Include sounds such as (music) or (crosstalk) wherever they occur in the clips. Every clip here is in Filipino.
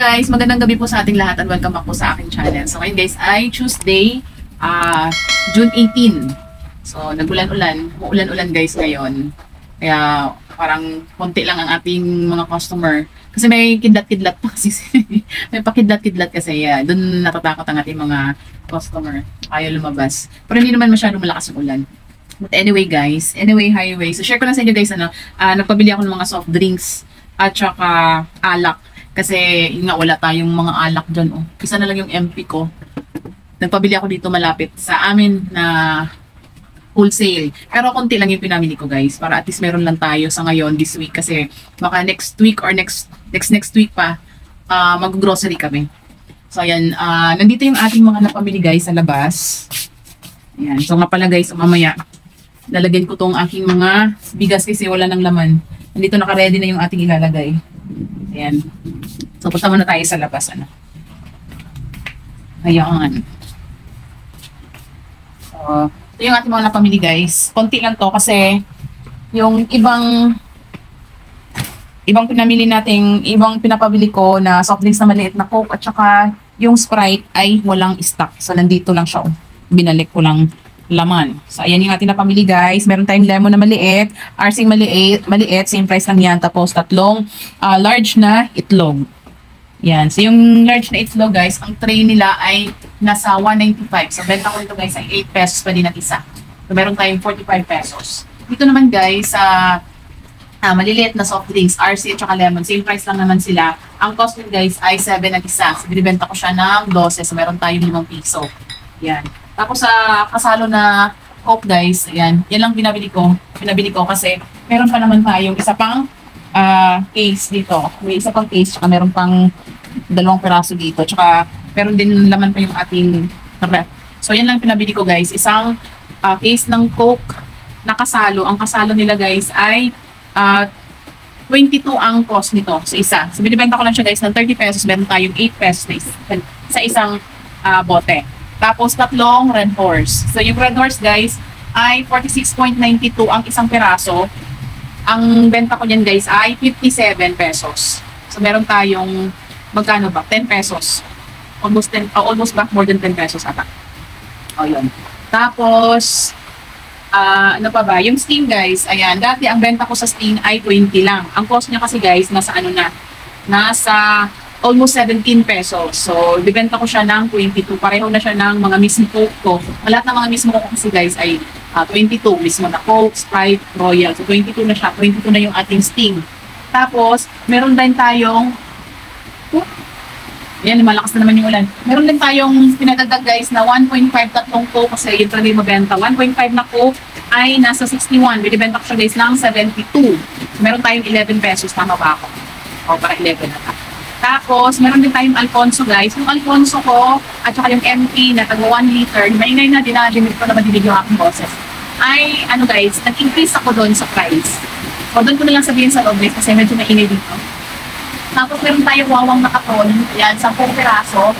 Guys, magandang gabi po sa ating lahat and welcome back po sa aking channel. So ngayon guys ay Tuesday, ah June 18. So nagulan-ulan, uulan-ulan guys ngayon. Kaya parang konti lang ang ating mga customer. Kasi may kidlat-kidlat pa kasi. (laughs) may pakidlat-kidlat kasi. Yeah, doon natatakot ang ating mga customer. Ayaw lumabas. Pero hindi naman masyadong malakas ang ulan. But anyway guys, anyway highway. So share ko lang sa inyo guys ano, ah, nagpabili ako ng mga soft drinks at saka alak. Kasi yun nga wala tayong mga alak dyan. Oh. Isa na lang yung MP ko. Nagpabili ako dito malapit sa amin na wholesale. Pero konti lang yung pinamili ko guys. Para at least meron lang tayo sa ngayon this week. Kasi baka next week or next next next week pa ah, mag-grocery kami. So ayan, ah, nandito yung ating mga napamili guys sa labas. Ayan. So nga pala guys, mamaya lalagyan ko tong aking mga bigas kasi wala nang laman. Nandito naka-ready na yung ating ilalagay. Ayan. So punta muna tayo sa labas. Ano. Ayan. So, ito yung ating mga napamili guys. Konti lang to kasi yung ibang ibang pinamili nating, ibang pinapabili ko na soft drinks na maliit na Coke at saka yung Sprite ay walang stock. So, nandito lang siya. oh. Binalik ko lang laman. So, ayan yung ating napamili guys. Meron tayong lemon na maliit, arsing maliit, maliit, same price lang yan. Tapos, tatlong ah, large na itlog. Yan. So, yung large na itlog guys, ang tray nila ay nasa 195. So, benta ko ito guys ay 8 pesos pa din at isa. So, meron tayong 45 pesos. Dito naman guys, sa ah, maliliit na soft drinks, RC at saka lemon. Same price lang naman sila. Ang cost din guys ay 7 at isa. So, binibenta ko siya ng 12. So, meron tayong 5 piso. Yan. Tapos sa kasalo na Coke guys, ayan, yan lang binabili ko. Pinabili ko kasi meron pa naman tayong isa pang ah, case dito. May isa pang case, tsaka meron pang dalawang peraso dito. Tsaka meron din laman pa yung ating ref. So yan lang pinabili ko guys. Isang ah, case ng Coke na kasalo. Ang kasalo nila guys ay ah, 22 ang cost nito sa isa. So binibenta ko lang siya guys ng 30 pesos. Meron tayong 8 pesos na sa isang ah, bote. Tapos tatlong Red Horse. So yung Red Horse guys ay 46.92 ang isang peraso. Ang benta ko niyan guys ay 57 pesos. So meron tayong magkano ba? 10 pesos. Almost 10, oh, almost back more than 10 pesos ata. Oh, yun. Tapos, ah ano pa ba? Yung Steam guys, ayan, dati ang benta ko sa Steam ay 20 lang. Ang cost niya kasi guys, nasa ano na, nasa almost 17 pesos. So, bibenta ko siya ng 22. Pareho na siya ng mga mismo Coke ko. Lahat ng mga mismo ko kasi guys ay ah, 22. Mismo na Coke, Sprite, Royal. So, 22 na siya. 22 na yung ating Steam. Tapos, meron din tayong Ayan, malakas na naman yung ulan. Meron din tayong pinadagdag guys na 1.5 tatlong Coke kasi yun talaga yung mabenta. 1.5 na Coke ay nasa 61. Binibenta ko siya guys ng 72. Meron tayong 11 pesos. Tama ba ako? O, para 11 na ta. Tapos, meron din tayong Alfonso guys. Yung Alfonso ko at saka yung MP na tag 1 liter, maingay na din na limit ko na madidig yung aking boses. Ay, ano guys, nag-increase ako doon sa price. O, doon ko na lang sabihin sa loob kasi medyo maingay dito. Tapos meron tayong wawang nakaton. Yan, 10 piraso.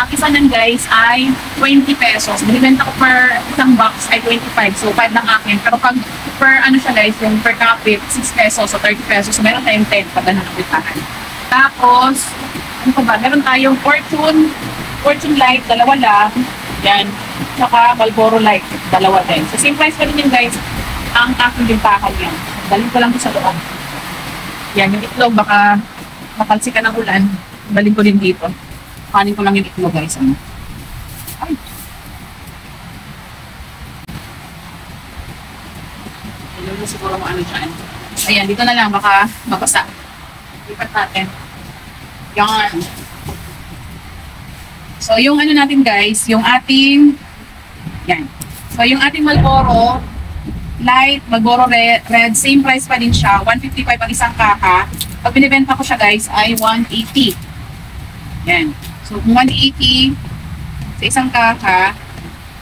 Ang isa nan guys ay 20 pesos. Binibenta ko per isang box ay 25. So, 5 ng akin. Pero pag per ano siya guys, yung per capit, 6 pesos o 30 pesos. So, meron tayong 10 pag ano nakabitahan. Tapos, ano pa ba? Meron tayong Fortune, Fortune Light, dalawa lang. Yan. Tsaka Malboro Light, dalawa din. So, same price pa rin yun guys. Ang aking bintahan yan. Dalhin ko lang ko sa loob. Yan, yung itlog, baka matalsi ka ng ulan, dalhin ko din dito. Kanin ko lang yung itlog guys. Ano? Ay. Alam mo siguro mo ano. Ayan, dito na lang, baka mabasa. Lipat natin. Yan. So, yung ano natin guys, yung ating, yan. So, yung ating Malboro, light, Malboro red, red, same price pa din siya. 155 ang isang kaka. Pag binibenta ko siya guys ay 180. Yan. So kung 180 sa isang kaka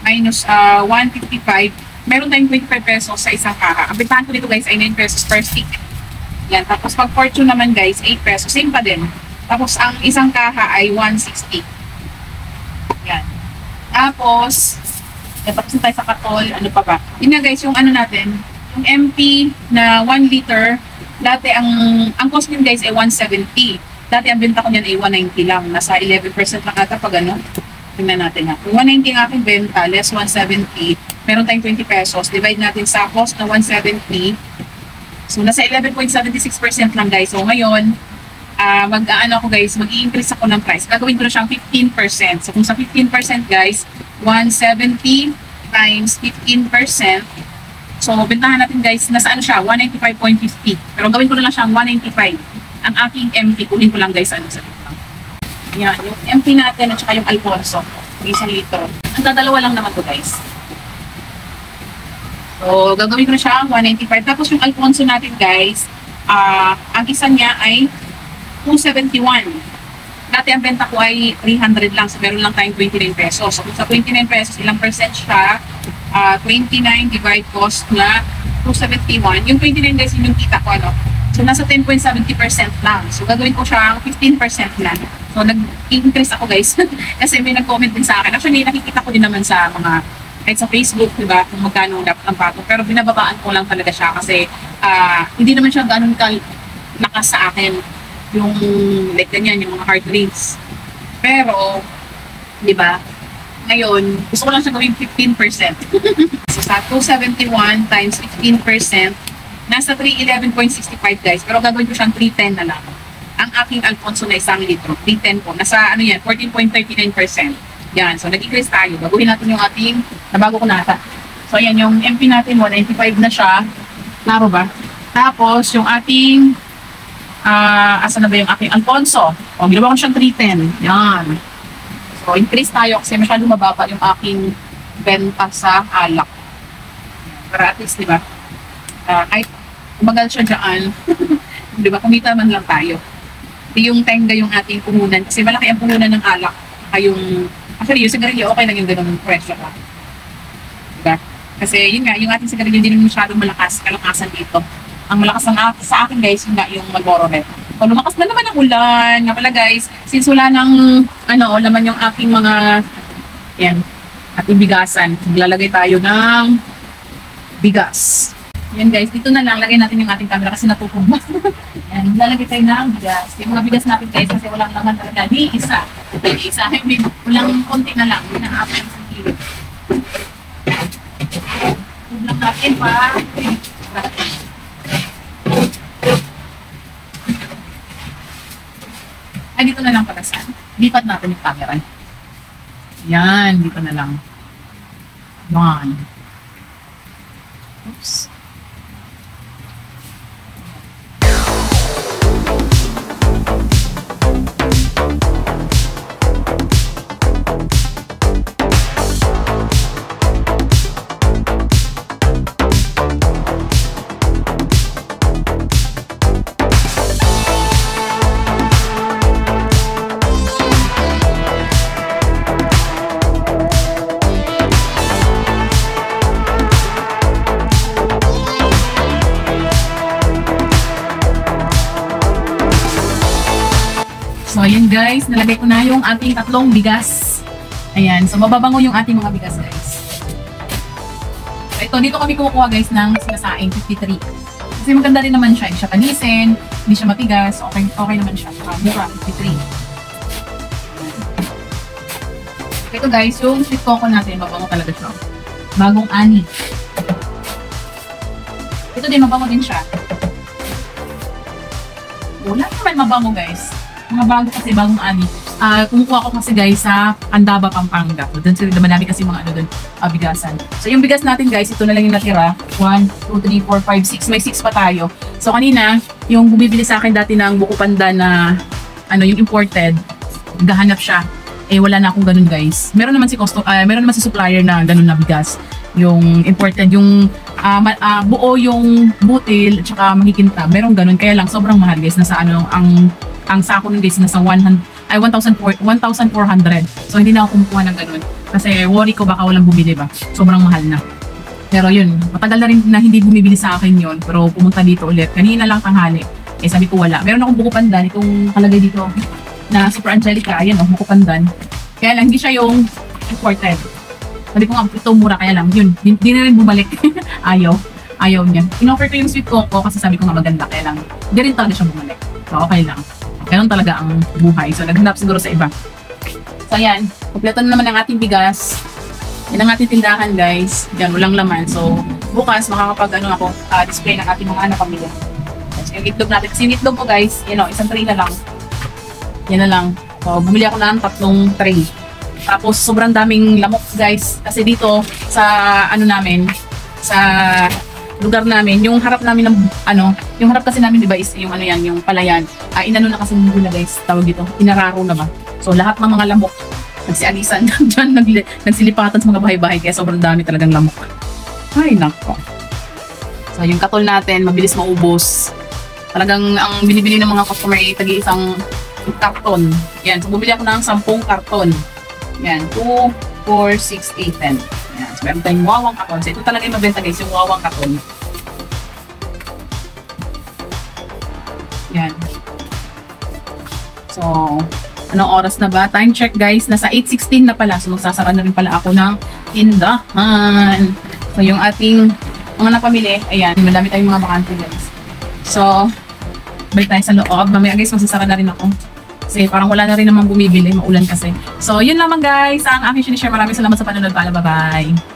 minus uh, 155, meron tayong 25 pesos sa isang kaka. Ang bentahan ko dito guys ay 9 pesos per stick. Yan. Tapos pag fortune naman guys, 8 pesos. Same pa din. Tapos ang isang kaha ay 160. Yan. Tapos, yan, tapos na tayo sa katol. Ano pa ba? Yun guys, yung ano natin, yung MP na 1 liter, dati ang ang cost niyan guys ay 170. Dati ang benta ko niyan ay 190 lang. Nasa 11% lang ata pag ano. Tingnan natin ha. Kung 190 ang aking benta, less 170, meron tayong 20 pesos. Divide natin sa cost na 170. So, nasa 11.76% lang guys. So, ngayon, ah mag ano ako guys, mag-i-increase ako ng price. Gagawin ko na siyang 15%. So, kung sa 15% guys, 170 times 15%. So, bentahan natin guys, nasa ano siya, 195.50. Pero gawin ko na lang siyang 195. Ang aking MP, kunin ko lang guys, ano sa lang. Yan, yung MP natin at saka yung Alfonso. Isang litro. Ang dadalawa lang naman to guys. So, gagawin ko na siya 195. Tapos yung Alfonso natin guys, ah ang isa niya ay 271. Dati ang benta ko ay 300 lang. So, meron lang tayong 29 pesos. So, kung sa 29 pesos, ilang percent siya? Ah 29 divide cost na 271. Yung 29 guys, yun yung kita ko, ano? So, nasa 10.70% lang. So, gagawin ko siyang 15% na. So, nag-increase ako guys. (laughs) Kasi may nag-comment din sa akin. Actually, nakikita ko din naman sa mga kahit sa Facebook, di ba, kung magkano dapat ang patong. Pero binababaan ko lang talaga siya kasi ah, hindi naman siya ganun ka lakas sa akin yung like ganyan, yung mga hard drinks. Pero, di ba, ngayon, gusto ko lang siya gawing 15%. so, sa 271 times 15%, nasa 311.65 guys. Pero gagawin ko siyang 310 na lang. Ang aking Alfonso na isang litro, 310 po. Nasa ano yan, 14.39%. Yan, so nag-increase tayo. Baguhin natin yung ating, nabago ko nata. So ayan, yung MP natin, 195 na siya. Klaro ba? Tapos, yung ating, ah, asa na ba yung ating Alfonso? O, ginawa ko siyang 310. Yan. So, increase tayo kasi masyado mababa yung aking benta sa alak. Para at least, di ba? Ah, kahit umagal siya dyan, (laughs) di ba, kumita man lang tayo. Di yung tenga yung ating puhunan. Kasi malaki ang puhunan ng alak. Ay yung, actually, yung sigarilyo, okay lang yung ganun presyo ka. Diba? Kasi yun nga, yung ating sigarilyo hindi naman masyadong malakas, kalakasan dito. Ang malakas ng, ak- sa akin guys, yun nga yung Marlboro Red. So, lumakas na naman ang ulan. Nga pala guys, since wala ng, ano, laman yung aking mga, yan, ating bigasan. Maglalagay tayo ng bigas. Yan guys, dito na lang, lagay natin yung ating camera kasi natutugma. (laughs) Yan, lalagay tayo ng bigas. Yung mga bigas natin guys, kasi walang laman talaga. Di isa. Di isa. Hindi, walang konti na lang. Hindi na apat sa kilo. Tug lang natin pa. Ay, dito na lang pala saan. Lipat natin yung camera. Yan, dito na lang. Yan. Oops. Guys, nalagay ko na yung ating tatlong bigas. Ayan, so mababango yung ating mga bigas guys. Ito, dito kami kumukuha guys ng sinasaing 53. Kasi maganda rin naman siya, hindi siya panisin, hindi siya matigas, okay, okay naman siya. Mura, 53. Ito guys, yung sweet coco natin, mabango talaga siya. Bagong ani. Ito din, mabango din siya. Wala naman mabango guys. Mga bago kasi bagong ani. Ah, kumukuha ko kasi guys sa Andaba, Pampanga. Doon sila naman namin kasi mga ano doon, ah, bigasan. So yung bigas natin guys, ito na lang yung natira. 1, 2, 3, 4, 5, 6. May 6 pa tayo. So kanina, yung bumibili sa akin dati ng buko panda na ano, yung imported, gahanap siya. Eh wala na akong ganun guys. Meron naman si costo, ah, meron naman si supplier na ganun na bigas. Yung imported, yung ma- ah, buo yung butil at saka makikinta. Meron ganun. Kaya lang sobrang mahal guys. Nasa ano, ang ang sako ng guys nasa 100 ay 1,400 1,400. So hindi na ako kumukuha ng ganun. Kasi worry ko baka walang bumili ba. Sobrang mahal na. Pero yun, matagal na rin na hindi bumibili sa akin yun. Pero pumunta dito ulit. Kanina lang tanghali. Eh sabi ko wala. Meron akong buko pandan. Itong kalagay dito na Super Angelica. Ayan o, buko pandan. Kaya lang, hindi siya yung imported. Sabi ko nga, ito mura. Kaya lang, yun. Di, di na rin bumalik. (laughs) Ayaw. Ayaw niya. In-offer ko yung sweet coco kasi sabi ko nga maganda. Kaya lang, hindi rin talaga siya bumalik. So, okay lang. Ganun talaga ang buhay. So, naghanap siguro sa iba. So, ayan. Kompleto na naman ang ating bigas. Yan ang ating tindahan, guys. Yan, walang laman. So, bukas, makakapag, ano ako, ah, display ng ating mga anak pamilya. So, yung itlog natin. Kasi yung itlog ko, guys, you know, isang tray na lang. Yan na lang. So, bumili ako ng tatlong tray. Tapos, sobrang daming lamok, guys. Kasi dito, sa, ano namin, sa lugar namin, yung harap namin ng, ano, yung harap kasi namin, di ba, is yung ano yan, yung palayan. Ah, inano na kasi nila, guys, tawag dito. Inararo na ba? So, lahat ng mga lamok, nagsialisan (laughs) dyan, nag, nagsilipatan sa mga bahay-bahay, kaya sobrang dami talagang lamok. Ay, nako. So, yung katol natin, mabilis maubos. Talagang ang binibili ng mga customer ay tagi isang karton. Yan. So, bumili ako ng 10 karton. Yan. 2, 4, 6, 8, 10. Yan. So, meron tayong wawang karton. So, ito talaga yung mabenta guys, yung wawang karton. Yan. So, anong oras na ba? Time check guys. Nasa 8.16 na pala. So, magsasara na rin pala ako ng tindahan. So, yung ating mga napamili, ayan, madami tayong mga bakante guys. So, balik tayo sa loob. Mamaya guys, magsasara na rin ako. Kasi parang wala na rin namang bumibili, maulan kasi. So, yun lamang guys, ang aking sinishare. Maraming salamat sa panonood. Pala, bye-bye.